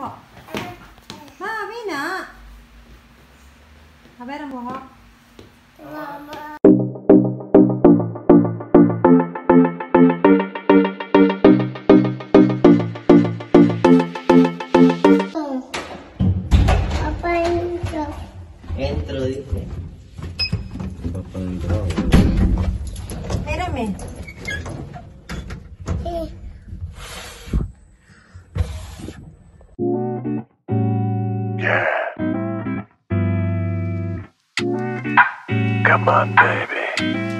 buhok. Ma, Mina! Haber ang buhok. Mama. Intro. Intro. Come on, baby.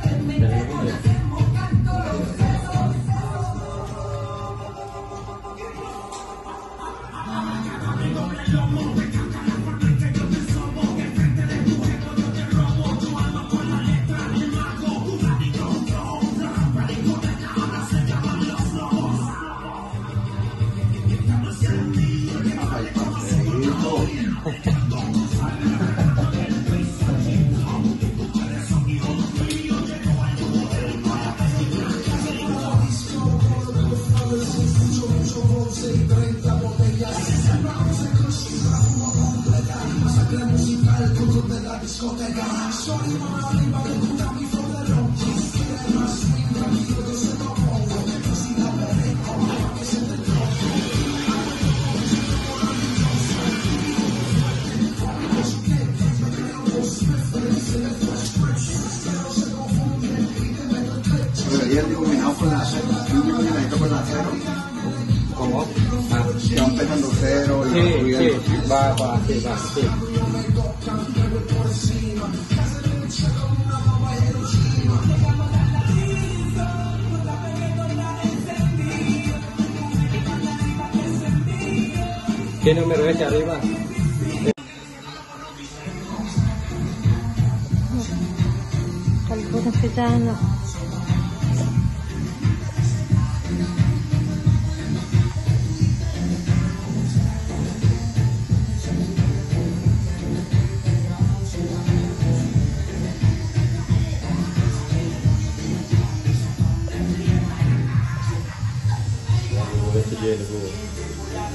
se 30 botellas, sembramos el crucigrama completar, masacre musical, el futuro discoteca, si van pesando cero y sí, subiendo, va, va. Sí, va, arriba? Calcuta que está no.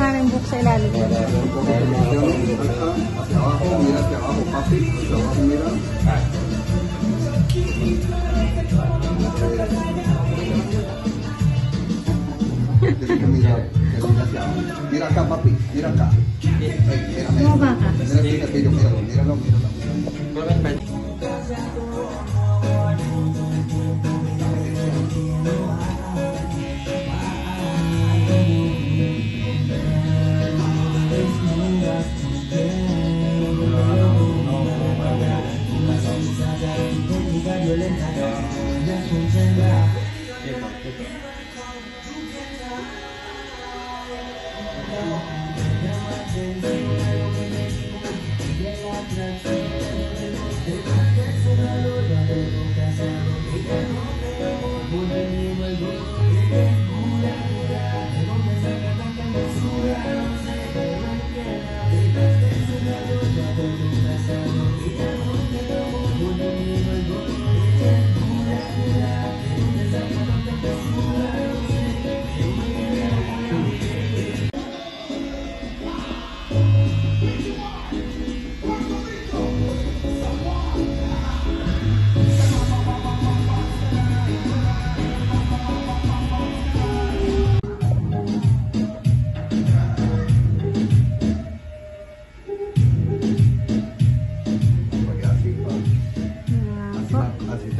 Pero maraming book sa ilalim. Hacia abajo, mira hacia abajo, papi. Hacia abajo, mira. Tienes que mirar, que mira hacia abajo. Mira acá, papi. Mira acá. Mírame. Mira aquí míralo, míralo, míralo. Yeah.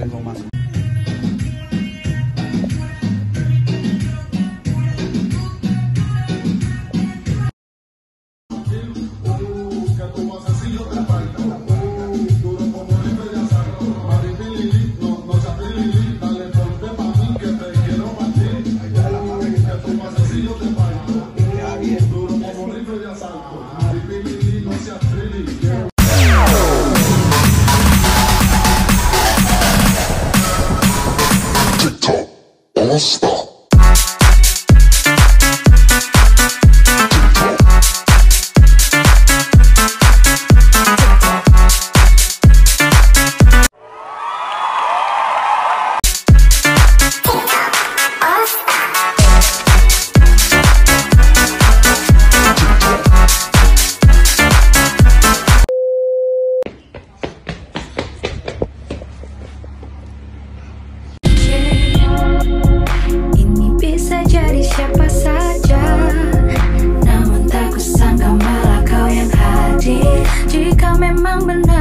Tengo más. Stop. saja. Namun tak kusangka malah kau yang hadir. Jika memang benar